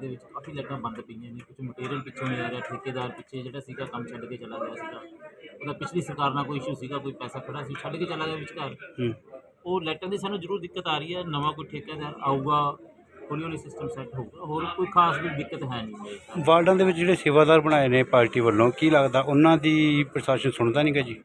ਦੇ ਵਿੱਚ ਕਾਫੀ ਲਾਈਟਾਂ ਬੰਦ ਪਈਆਂ ਨੇ ਕੁਝ ਮਟੀਰੀਅਲ ਪਿੱਛੋਂ ਨਹੀਂ ਆ ਰਿਹਾ ਠੇਕੇਦਾਰ ਪਿੱਛੇ ਜਿਹੜਾ ਸੀਗਾ ਕੰਮ ਛੱਡ ਕੇ ਚਲਾ ਗਿਆ ਸੀਗਾ। ਉਹਦਾ ਪਿਛਲੀ ਸਰਕਾਰ ਨਾਲ ਕੋਈ ਇਸ਼ੂ ਸੀਗਾ ਕੋਈ ਪੈਸਾ ਖੜਾ ਸੀ ਛੱਡ ਕੇ ਚਲਾ ਗਿਆ ਵਿਚਕਾਰ। ਉਹ ਲਾਈਟਾਂ ਦੀ ਸਾਨੂੰ ਜ਼ਰੂਰ ਦਿੱਕਤ ਆ ਰਹੀ ਹੈ ਨਵਾਂ ਕੋਈ ਠੇਕੇਦਾਰ ਆਊਗਾ ਹੌਲੀ ਹੌਲੀ ਸਿਸਟਮ ਸੈੱਟ ਹੋਊਗਾ ਹੋਰ ਕੋਈ ਖਾਸ ਕੋਈ ਦਿੱਕਤ ਹੈ ਨਹੀਂ। ਵਾਰਡਾਂ ਦੇ ਵਿੱਚ ਜਿਹੜੇ ਸੇਵਾਦਾਰ ਬਣਾਏ ਨੇ ਪਾਰਟੀ ਵੱਲੋਂ ਕੀ ਲੱਗਦਾ ਉਹਨਾਂ ਦੀ ਪ੍ਰਸ਼ਾਸਨ ਸੁਣਦਾ ਨਹੀਂਗਾ ਜੀ।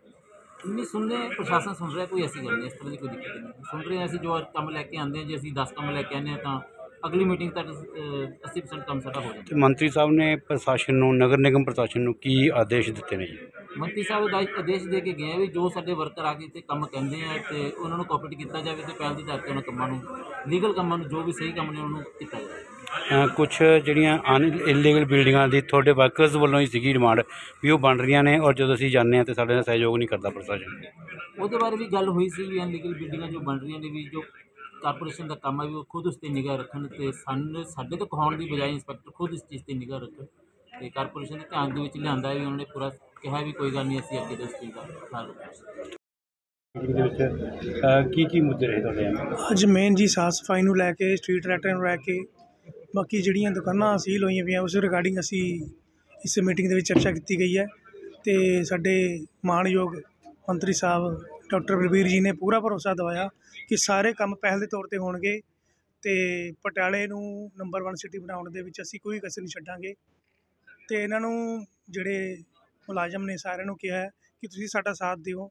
ਨਹੀਂ ਸੁਣ ਰਹੇ ਪ੍ਰਸ਼ਾਸਨ ਸੁਣ ਰਿਹਾ ਕੋਈ ਐਸੀ ਗੱਲ ਨਹੀਂ ਇਸ ਤਰ੍ਹਾਂ ਦੀ ਕੋਈ ਦਿੱਕਤ ਨਹੀਂ। ਸੁਣ ਰਹੇ ਅਸੀਂ ਜੋ ਕੰਮ ਲੈ ਕੇ ਆਉਂਦੇ ਹਾਂ ਜੇ ਅਸੀਂ 10 ਕੰਮ ਲੈ ਕੇ ਆਉਂਦੇ ਹਾਂ ਤਾਂ ਅਗਲੀ ਮੀਟਿੰਗ ਤੱਕ ਅਹ, 80% ਕੰਮ ਸਾਡਾ ਹੋ ਜਾਂਦਾ ਤੇ ਮੰਤਰੀ ਸਾਹਿਬ ਨੇ ਪ੍ਰਸ਼ਾਸਨ ਨੂੰ ਨਗਰ ਨਿਗਮ ਪ੍ਰਸ਼ਾਸਨ ਨੂੰ ਕੀ ਆਦੇਸ਼ ਦਿੱਤੇ ਨੇ ਜੀ? ਮੰਤਰੀ ਸਾਹਿਬ ਦਾ ਆਦੇਸ਼ ਦੇ ਕੇ ਗਏ ਆ ਵੀ ਜੋ ਸਾਡੇ ਵਰਕਰ ਆ ਕੇ ਤੇ ਕੰਮ ਕਹਿੰਦੇ ਆ ਤੇ ਉਹਨਾਂ ਨੂੰ ਕੋਆਪਰੇਟ ਕੀਤਾ ਜਾਵੇ ਤੇ ਪਹਿਲ ਦੀ ਤੇ ਉਹਨਾਂ ਕੰਮਾਂ ਨੂੰ ਲੀਗਲ ਕੰਮਾਂ ਨੂੰ ਜੋ ਵੀ ਸਹੀ ਕੰਮ ਨੇ ਉਹਨਾਂ ਨੂੰ ਕੀਤਾ ਜਾਵੇ। ਕੁਝ ਜਿਹੜੀਆਂ ਅਨ ਇਲੀਗਲ ਬਿਲਡਿੰਗਾਂ ਦੀ ਤੁਹਾਡੇ ਵਰਕਰਸ ਵੱਲੋਂ ਹੀ ਸੀਗੀ ਡਿਮਾਂਡ ਵੀ ਉਹ ਬਣ ਰਹੀਆਂ ਨੇ ਔਰ ਜਦੋਂ ਅਸੀਂ ਜਾਂਦੇ ਹਾਂ ਤੇ ਸਾਡੇ ਨਾਲ ਸਹਿਯੋਗ ਨਹੀਂ ਕਰਦਾ ਪ੍ਰਸ਼ਾਸਨ। ਉਹਦੇ ਬਾਰੇ ਵੀ ਗੱਲ ਹੋਈ ਸੀ ਵੀ ਅਨਲੀਗਲ ਬਿਲਡਿੰਗਾਂ ਜੋ ਬਣ ਰਹੀਆਂ ਨੇ ਵੀ ਜੋ ਕਾਰਪੋਰੇਸ਼ਨ ਦਾ ਕੰਮ ਹੈ ਵੀ ਉਹ ਖੁਦ ਉਸ ਤੇ ਨਿਗਾਹ ਰੱਖਣ ਤੇ ਸਾਨੂੰ ਸਾਡੇ ਤੋਂ ਕਹਾਉਣ ਦੀ ਬਜਾਏ ਇੰਸਪੈਕਟਰ ਖੁਦ ਇਸ ਚੀਜ਼ ਤੇ ਨਿਗਾਹ ਰੱਖਣ ਤੇ ਕਾਰਪੋਰੇਸ਼ਨ ਦੇ ਧਿਆਨ ਦੇ ਵਿੱਚ ਲਿਆਂਦਾ ਹੈ ਵੀ ਉਹਨਾਂ ਨੇ ਪੂਰਾ ਕਿਹਾ ਵੀ ਕੋਈ ਗੱਲ ਨਹੀਂ ਅਸੀਂ ਅੱਗੇ ਤੋਂ ਇਸ ਚੀਜ਼ ਦਾ ਖਿਆਲ ਰੱਖਾਂਗੇ। ਦੇ ਵਿੱਚ ਕੀ ਕੀ ਮੁੱਦੇ ਰਹੇ ਤੁਹਾਡੇ ਅੱਜ ਮੇਨ ਜੀ ਸਾਫ਼ ਸਫ਼ਾਈ ਨੂੰ ਲੈ ਕੇ ਸਟਰੀਟ ਲਾਈਟਾਂ ਨੂੰ ਲੈ ਕੇ ਬਾਕੀ ਜਿਹੜੀਆਂ ਦੁਕਾਨਾਂ ਸੀਲ ਹੋਈਆਂ ਪਈਆਂ ਉਸ ਰਿਗਾਰਡਿੰਗ ਅਸੀਂ ਇਸ ਮੀਟਿੰਗ ਦੇ ਵਿੱਚ ਚਰਚਾ ਕੀਤੀ ਗਈ ਹੈ ਤੇ ਸਾਡੇ ਮਾਣਯੋਗ ਮੰਤਰੀ ਸਾਹਿਬ ਡਾਕਟਰ ਬਲਬੀਰ ਜੀ ਨੇ ਪੂਰਾ ਭਰੋਸਾ ਦਿਵਾਇਆ ਕਿ ਸਾਰੇ ਕੰਮ ਪਹਿਲ ਦੇ ਤੌਰ ਤੇ ਹੋਣਗੇ ਤੇ ਪਟਿਆਲੇ ਨੂੰ ਨੰਬਰ 1 ਸਿਟੀ ਬਣਾਉਣ ਦੇ ਵਿੱਚ ਅਸੀਂ ਕੋਈ ਕਸਰ ਨਹੀਂ ਛੱਡਾਂਗੇ। ਤੇ ਇਹਨਾਂ ਨੂੰ ਜਿਹੜੇ ਮੁਲਾਜ਼ਮ ਨੇ ਸਾਰਿਆਂ ਨੂੰ ਕਿਹਾ ਕਿ ਤੁਸੀਂ ਸਾਡਾ ਸਾਥ ਦਿਓ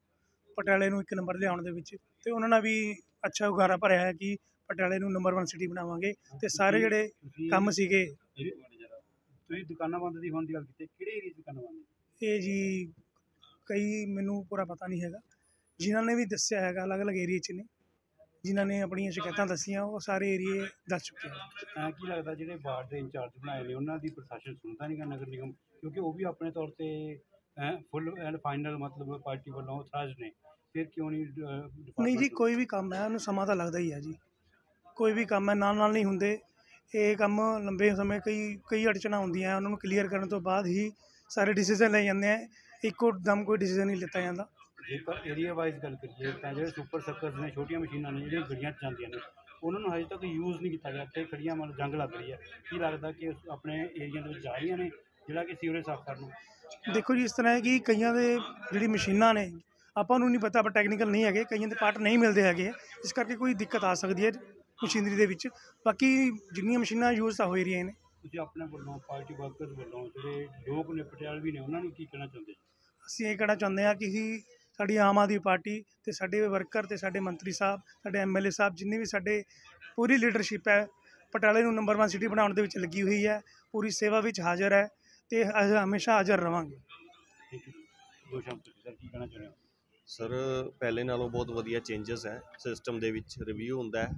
ਪਟਿਆਲੇ ਨੂੰ ਇੱਕ ਨੰਬਰ ਲਿਆਉਣ ਦੇ ਵਿੱਚ। ਤੇ ਉਹਨਾਂ ਨੇ ਵੀ ਅੱਛਾ ਉਗਾਰਾ ਭਰਿਆ ਹੈ ਕਿ ਪਟਿਆਲੇ ਨੂੰ ਨੰਬਰ 1 ਸਿਟੀ ਬਣਾਵਾਂਗੇ। ਤੇ ਸਾਰੇ ਜਿਹੜੇ ਕੰਮ ਸੀਗੇ ਤੁਸੀਂ ਦੁਕਾਨਾਂ ਬੰਦ ਦੀ ਹੋਣ ਦੀ ਗੱਲ ਕੀਤੀ ਕਿਹੜੇ ਏਰੀਆ ਦੁਕਾਨਾਂ ਬੰਦ ਇਹ ਜੀ ਕਈ ਮੈਨੂੰ ਪੂਰਾ ਪਤਾ ਨਹੀਂ ਹੈਗਾ। ਜਿਨ੍ਹਾਂ ਨੇ ਵੀ ਦੱਸਿਆ ਹੈਗਾ ਅਲੱਗ-ਅਲੱਗ ਏਰੀਏ 'ਚ ਨੇ। ਜਿਨ੍ਹਾਂ ਨੇ ਆਪਣੀਆਂ ਸ਼ਿਕਾਇਤਾਂ ਦੱਸੀਆਂ ਉਹ ਸਾਰੇ ਏਰੀਏ ਦੱਸ ਚੁੱਕੇ ਹਨ ਐਂ ਕੀ ਲੱਗਦਾ ਜਿਹੜੇ ਵਾਰਡ ਦੇ ਇੰਚਾਰਜ ਬਣਾਏ ਨੇ ਉਹਨਾਂ ਦੀ ਪ੍ਰਸ਼ਾਸਨ ਸੁਣਦਾ ਨਹੀਂਗਾ ਨਗਰ ਨਿਗਮ? ਕਿਉਂਕਿ ਉਹ ਵੀ ਆਪਣੇ ਤੌਰ ਤੇ ਫੁੱਲ ਐਂਡ ਫਾਈਨਲ ਮਤਲਬ ਪਾਰਟੀ ਵੱਲੋਂ ਅਥਰਾਜ ਨੇ। ਫਿਰ ਕਿਉਂ ਨਹੀਂ ਨਹੀਂ ਜੀ ਕੋਈ ਵੀ ਕੰਮ ਹੈ ਉਹਨੂੰ ਸਮਾਂ ਤਾਂ ਲੱਗਦਾ ਹੀ ਹੈ ਜੀ। ਕੋਈ ਵੀ ਕੰਮ ਹੈ ਨਾਲ ਨਾਲ ਨਹੀਂ ਹੁੰਦੇ। ਇਹ ਕੰਮ ਲੰਬੇ ਸਮੇਂ ਕਈ ਕਈ ਅੜਚਣਾਂ ਹੁੰਦੀਆਂ ਉਹਨਾਂ ਨੂੰ ਕਲੀਅਰ ਕਰਨ ਤੋਂ ਬਾਅਦ ਹੀ ਸਾਰੇ ਡਿਸੀਜਨ ਲਏ ਜਾਂਦੇ ਆ ਇੱਕੋ ਦਮ ਕੋਈ ਡਿਸੀਜਨ ਨਹੀਂ ਲਿੱਤਾ ਜਾਂਦਾ। ਜੇਕਰ ਏਰੀਆ ਵਾਈਜ਼ ਗੱਲ ਕਰੀਏ ਤਾਂ ਜਿਹੜੇ ਸੁਪਰ ਸੱਕਰਸ ਨੇ ਛੋਟੀਆਂ ਮਸ਼ੀਨਾਂ ਨੇ ਜਿਹੜੀਆਂ ਗੱਡੀਆਂ ਜਾਂਦੀਆਂ ਨੇ ਉਹਨਾਂ ਨੂੰ ਹਜੇ ਤੱਕ ਯੂਜ਼ ਨਹੀਂ ਕੀਤਾ ਗਿਆ ਤੇ ਖੜੀਆਂ ਮਤਲਬ ਜੰਗ ਲੱਗ ਰਹੀ ਹੈ। ਕੀ ਲੱਗਦਾ ਕਿ ਉਸ ਆਪਣੇ ਏਰੀਆ ਦੇ ਵਿੱਚ ਜਾ ਰਹੀਆਂ ਨੇ ਜਿਹੜਾ ਕਿ ਸੀਵਰੇਜ ਸਾਫ਼ ਕਰਨ ਨੂੰ? ਦੇਖੋ ਜੀ ਇਸ ਤਰ੍ਹਾਂ ਹੈ ਕਿ ਕਈਆਂ ਦੇ ਜਿਹੜੀ ਮਸ਼ੀਨਾਂ ਨੇ ਆਪਾਂ ਨੂੰ ਨਹੀਂ ਪਤਾ ਆਪਾਂ ਟੈਕਨੀਕਲ ਨਹੀਂ ਹੈਗੇ ਕਈਆਂ ਦੇ ਪਾਰਟ ਨਹੀਂ ਮਿਲਦੇ ਹੈਗੇ। ਇਸ ਕਰਕੇ ਕੋਈ ਦਿੱਕਤ ਆ ਸਕਦੀ ਹੈ ਮਸ਼ੀਨਰੀ ਦੇ ਵਿੱਚ। ਬਾਕੀ ਜਿੰਨੀਆਂ ਮਸ਼ੀਨਾਂ ਯੂਜ਼ ਤਾਂ ਹੋ ਹੀ ਰਹੀਆਂ ਨੇ। ਤੁਸੀਂ ਆਪਣੇ ਵੱਲੋਂ ਪਾਰਟੀ ਵਰਕਰਸ ਵੱਲੋਂ ਜਿਹੜੇ ਲੋਕ ਨੇ ਪਟਿਆਲ ਵੀ ਨੇ ਉਹਨਾਂ ਨੂੰ ਕੀ ਕਹਿਣਾ ਚਾਹੁੰਦੇ ਅਸੀਂ ਇਹ ਕਹਿਣਾ ਚਾਹੁੰਦੇ ਹਾਂ ਕਿ ਸਾਡੀ ਆਮ ਆਦਮੀ ਪਾਰਟੀ ਤੇ ਸਾਡੇ ਵਰਕਰ ਤੇ ਸਾਡੇ ਮੰਤਰੀ ਸਾਹਿਬ ਸਾਡੇ ਐਮਐਲਏ ਸਾਹਿਬ ਜਿੰਨੇ ਵੀ ਸਾਡੇ ਪੂਰੀ ਲੀਡਰਸ਼ਿਪ ਹੈ ਪਟਿਆਲੇ ਨੂੰ ਨੰਬਰ 1 ਸਿਟੀ ਬਣਾਉਣ ਦੇ ਵਿੱਚ ਲੱਗੀ ਹੋਈ ਹੈ ਪੂਰੀ ਸੇਵਾ ਵਿੱਚ ਹਾਜ਼ਰ ਹੈ ਤੇ ਅਸੀਂ ਹਮੇਸ਼ਾ ਹਾਜ਼ਰ ਰਵਾਂਗੇ। ਸਰ ਪਹਿਲੇ ਨਾਲੋਂ ਬਹੁਤ ਵਧੀਆ ਚੇਂਜਸ ਹੈ। ਸਿਸਟਮ ਦੇ ਵਿੱਚ ਰਿਵਿਊ ਹੁੰਦਾ ਹੈ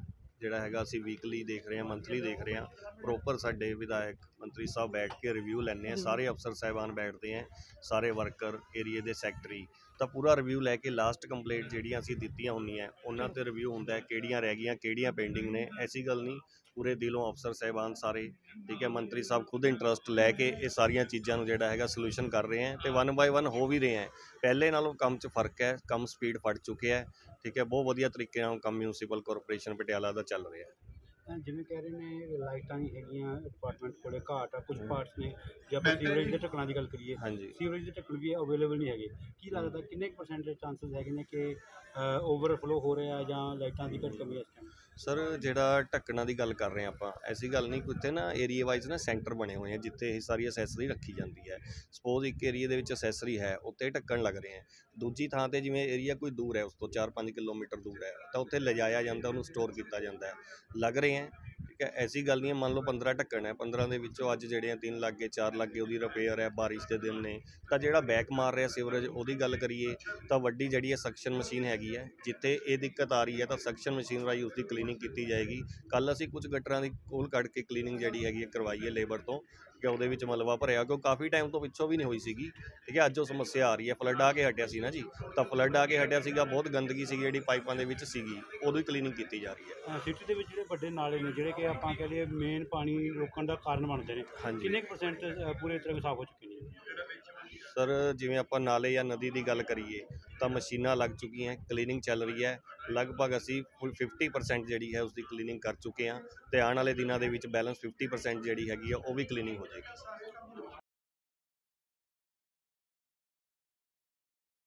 ਜਿਹੜਾ ਹੈਗਾ ਅਸੀਂ ਵੀਕਲੀ ਦੇਖ ਰਹੇ ਹਾਂ ਮੰਥਲੀ ਦੇਖ ਰਹੇ ਹਾਂ ਪ੍ਰੋਪਰ ਸਾਡੇ ਵਿਧਾਇਕ ਮੰਤਰੀ ਸਾਹਿਬ ਬੈਠ ਕੇ ਰਿਵਿਊ ਲੈਂਦੇ ਆ ਸਾਰੇ ਅਫਸਰ ਸਾਹਿਬਾਨ ਬੈਠਦੇ ਆ ਸਾਰੇ ਵਰਕਰ ਏਰੀਏ ਦੇ ਸੈਕਟਰੀ ਤਾਂ ਪੂਰਾ ਰਿਵਿਊ ਲੈ ਕੇ ਲਾਸਟ ਕੰਪਲੀਟ ਜਿਹੜੀਆਂ ਅਸੀਂ ਦਿੱਤੀਆਂ ਹੁੰਦੀਆਂ ਉਹਨਾਂ ਤੇ ਰਿਵਿਊ ਹੁੰਦਾ ਹੈ ਕਿਹੜੀਆਂ ਰਹਿ ਗਈਆਂ ਕਿਹੜੀਆਂ ਪੈਂਡਿੰਗ ਨੇ ਐਸੀ ਗੱਲ ਨਹੀਂ ਪੂਰੇ ਦਿਲੋਂ ਅਫਸਰ ਸਾਹਿਬਾਨ ਸਾਰੇ ਠੀਕ ਹੈ ਮੰਤਰੀ ਸਾਹਿਬ ਖੁਦ ਇੰਟਰਸਟ ਲੈ ਕੇ ਇਹ ਸਾਰੀਆਂ ਚੀਜ਼ਾਂ ਨੂੰ ਜਿਹੜਾ ਹੈਗਾ ਸੋਲੂਸ਼ਨ ਕਰ ਰਹੇ ਹੈ ਤੇ ਵਨ ਬਾਏ ਵਨ ਹੋ ਵੀ ਰਹੇ ਹੈ ਪਹਿਲੇ ਨਾਲੋਂ ਕੰਮ 'ਚ ਫ਼ਰਕ ਹੈ ਕੰਮ ਸਪੀਡ ਫੜ ਚੁੱਕਿਆ ਹੈ ਠੀਕ ਹੈ ਬਹੁਤ ਵਧੀਆ ਤਰੀਕੇ ਨਾਲ ਕੰਮ ਮਿਊਨਿਸਪਲ ਕਾਰਪੋਰੇਸ਼ਨ ਪਟਿਆਲਾ ਦਾ ਚੱਲ ਰਿਹਾ ਹੈ। ਤਾਂ ਜਿਵੇਂ ਕਹਿ ਰਹੇ ਨੇ ਲਾਈਟਾਂ ਨਹੀਂ ਹੈਗੀਆਂ ਡਿਪਾਰਟਮੈਂਟ ਕੋਲੇ ਘਾਟ ਆ ਕੁਝ ਪਾਰਟਸ ਨੇ ਜੇ ਆਪਾਂ ਸੀਵਰੇਜ ਦੇ ਢੱਕਣਾਂ ਦੀ ਗੱਲ ਕਰੀਏ ਹਾਂਜੀ। ਸੀਵਰੇਜ ਦੇ ਢੱਕਣ ਵੀ ਅਵੇਲੇਬਲ ਨਹੀਂ ਹੈਗੇ। ਕੀ ਲੱਗਦਾ ਕਿੰਨੇ ਪਰਸੈਂਟ ਚਾਂਸਸ ਹੈਗੇ ਨੇ ਕਿ ਓਵਰਫਲੋ ਹੋ ਰਿਹਾ ਜਾਂ ਲਾਈਟਾਂ ਦੀ ਘੱਟ ਕਮੀ ਇਸ ਟਾਈਮ ਸਰ ਜਿਹੜਾ ਢੱਕਣਾਂ ਦੀ ਗੱਲ ਕਰ ਰਹੇ ਹਾਂ ਆਪਾਂ ਐਸੀ ਗੱਲ ਨਹੀਂ ਕਿਤੇ ਨਾ ਏਰੀਆ ਵਾਈਜ਼ ਨਾ ਸੈਂਟਰ ਬਣੇ ਹੋਏ ਆ ਜਿੱਥੇ ਇਹ ਸਾਰੀ ਅਸੈਸਰੀ ਰੱਖੀ ਜਾਂਦੀ ਹੈ। ਸਪੋਜ਼ ਇੱਕ ਏਰੀਆ ਦੇ ਵਿੱਚ ਅਸੈਸਰੀ ਹੈ ਉੱਤੇ ਢੱਕਣ ਲੱਗ ਰਹੇ ਹੈ। ਦੂਜੀ ਥਾਂ ਤੇ ਜਿਵੇਂ ਏਰੀਆ ਕੋਈ ਦੂਰ ਹੈ, ਉਸ ਤੋਂ 4-5 ਕਿਲੋਮੀਟਰ ਦੂਰ ਹੈ, ਤਾਂ ਉੱਥੇ ਲਿਜਾਇਆ ਜਾਂਦਾ, ਉਹਨੂੰ ਸਟੋਰ ਕੀਤਾ ਜਾਂਦਾ ਲੱਗ ਰਹੇ ਹੈ ਠੀਕ ਹੈ, ਐਸੀ ਗੱਲ ਨਹੀਂ ਹੈ, ਮੰਨ ਲਓ 15 ਢੱਕਣ ਹੈ 15 ਦੇ ਵਿੱਚੋਂ ਅੱਜ ਜਿਹੜੇ ਆ 3 ਲੱਗ ਗਏ 4 ਲੱਗ ਗਏ, ਉਹਦੀ ਰਿਪੇਅਰ ਹੈ, ਬਾਰਿਸ਼ ਦੇ ਦਿਨ ਨੇ, ਤਾਂ ਜਿਹੜਾ ਬੈਕ ਮਾਰ ਰਿਹਾ ਸੀਵਰੇਜ ਉਹਦੀ ਗੱਲ ਕਰੀਏ, ਤਾਂ ਵੱਡੀ ਜਿਹੜੀ ਹੈ ਸਕਸ਼ਨ ਮਸ਼ੀਨ ਹੈਗੀ ਹੈ, ਜਿੱਥੇ ਇਹ ਦਿੱਕਤ ਆ ਰਹੀ ਹੈ, ਤਾਂ ਸਕਸ਼ਨ ਮਸ਼ੀਨ ਰਾਹੀਂ ਉਸਦੀ ਕਲੀਨਿੰਗ ਕੀਤੀ ਜਾਏਗੀ। ਕੱਲ ਅਸੀਂ ਕੁਝ ਗਟਰਾਂ ਦੀ ਕੋਲ ਕੱਢ ਕੇ ਕਲੀਨਿੰਗ ਜਿਹੜੀ ਹੈਗੀ ਹੈ, ਕਰਵਾਈ ਹੈ ਲੇਬਰ ਤੋਂ ਕਿ ਉਹਦੇ ਵਿੱਚ ਮਲਬਾ ਭਰਿਆ, ਕਿਉਂ ਕਾਫੀ ਟਾਈਮ ਤੋਂ ਪਿੱਛੋਂ ਵੀ ਨਹੀਂ ਹੋਈ ਸੀਗੀ, ਠੀਕ ਹੈ, ਅੱਜ ਉਹ ਸਮੱਸਿਆ ਆ ਰਹੀ ਹੈ ਫਲੱਡ ਆ ਕੇ ਹਟਿਆ ਸੀ ਨਾ ਜੀ, ਤਾਂ ਫਲੱਡ ਆ ਕੇ ਹਟਿਆ ਸੀਗਾ, ਬਹੁਤ ਗੰਦਗੀ ਸੀਗੀ ਜਿਹੜੀ ਪਾਈਪਾਂ ਦੇ ਵਿੱਚ ਸੀਗੀ ਉਦੋਂ ਹੀ ਕਲੀਨਿੰਗ ਕੀਤੀ ਜਾ ਰਹੀ ਹੈ। ਸਿਟੀ ਦੇ ਵਿੱਚ ਜਿਹੜੇ ਵੱਡੇ ਨਾਲੇ ਨੇ, ਜਿਹੜੇ ਕਿ ਆਪਾਂ ਕਹ ਲਈਏ ਮੇਨ ਪਾਣੀ ਰੋਕਣ ਦਾ ਕਾਰਨ ਬਣਦੇ ਨੇ। ਹਾਂਜੀ। ਕਿੰਨੇ ਕੁ ਪਰਸੈਂਟ ਪੂਰੇ ਤਰ੍ਹਾਂ ਸਾਫ਼ ਹੋ ਚੁੱਕੇ ਨੇ? ਸਰ ਜਿਵੇਂ ਆਪਾਂ ਨਾਲੇ ਜਾਂ ਨਦੀ ਦੀ ਗੱਲ ਕਰੀਏ ਤਾਂ ਮਸ਼ੀਨਾਂ ਲੱਗ ਚੁੱਕੀਆਂ ਕਲੀਨਿੰਗ ਚੱਲ ਰਹੀ ਹੈ। ਲਗਭਗ ਅਸੀਂ ਫੁੱਲ 50% ਜਿਹੜੀ ਹੈ ਉਸ ਦੀ ਕਲੀਨਿੰਗ ਕਰ ਚੁੱਕੇ ਹਾਂ ਤੇ ਆਉਣ ਵਾਲੇ ਦਿਨਾਂ ਦੇ ਵਿੱਚ ਬੈਲੈਂਸ 50% ਜਿਹੜੀ ਹੈਗੀ ਆ ਉਹ ਵੀ ਕਲੀਨਿੰਗ ਹੋ ਜਾਏਗੀ।